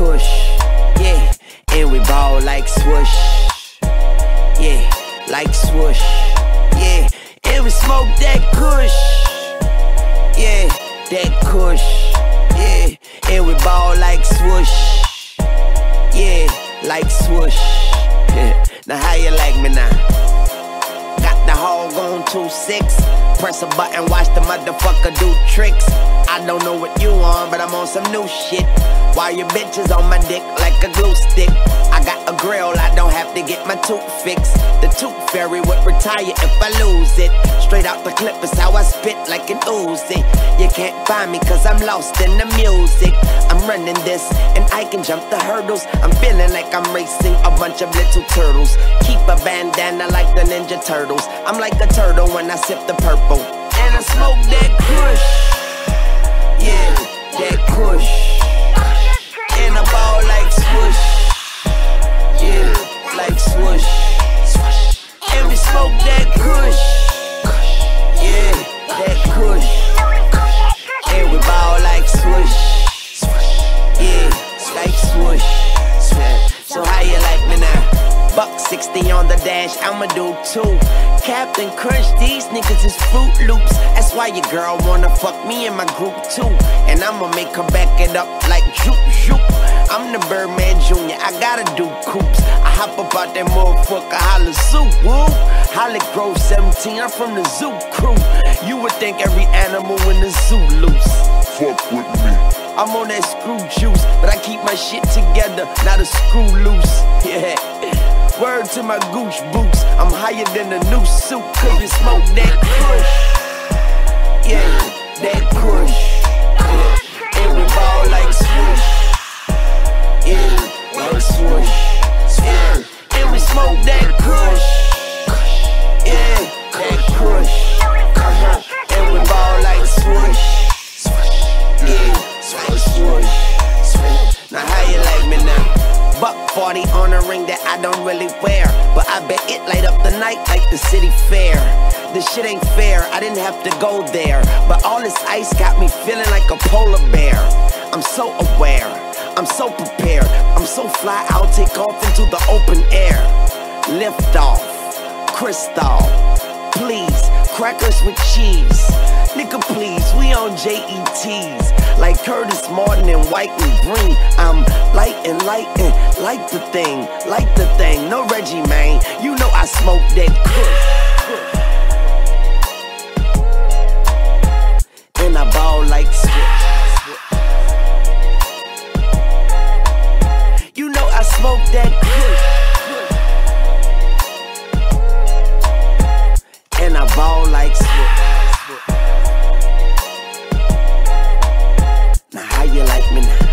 kush, yeah. And we ball like swoosh, yeah, like swoosh, yeah. And we smoke that kush, yeah, that kush, yeah. And we ball like swoosh, yeah, like swoosh. now how you like me now? Got the hog on 2-6 Press a button, watch the motherfucker do tricks I don't know what you on, but I'm on some new shit. While your bitches on my dick like a glue stick. I got a grill, I don't have to get my tooth fixed. The tooth fairy would retire if I lose it. Straight out the clip is how I spit like an Uzi. You can't find me cause I'm lost in the music. I'm running this and I can jump the hurdles. I'm feeling like I'm racing a bunch of little turtles. Keep a bandana like the Ninja Turtles. I'm like a turtle when I sip the purple. And I smoke that kush swoosh So how you like me now? Buck 60 on the dash, I'ma do two. Captain Crunch, these niggas is Fruit Loops. That's why your girl wanna fuck me and my group too. And I'ma make her back it up like Joop Joop. I'm the Birdman Jr., I gotta do coops. I hop up out that motherfucker, holla soup, woo. Holly Grove 17, I'm from the zoo crew. You would think every animal in the zoo loose. Fuck with me. I'm on that screw juice, but I keep my shit together, not a screw loose. Yeah. Word to my gooch boots, I'm higher than a new suit, we smoke that kush. Yeah, that kush. 40 on a ring that I don't really wear. But I bet it light up the night like the city fair. This shit ain't fair, I didn't have to go there. But all this ice got me feeling like a polar bear. I'm so aware, I'm so prepared. I'm so fly, I'll take off into the open air. Lift off, crystal. Please, crackers with cheese. Nigga, please, we on JETs like Curtis Martin and white and green. I'm light and light and like the thing, like the thing. No Reggie, man. You know I smoke that cook. And I ball like shit. You know I smoke that cook. And I ball like shit. you like me now?